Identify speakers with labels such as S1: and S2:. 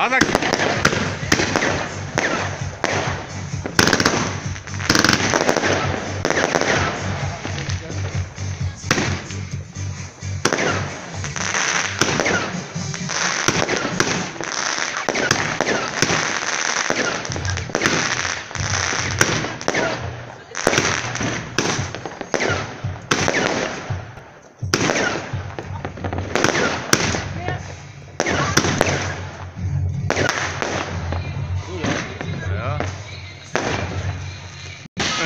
S1: Asa Ja.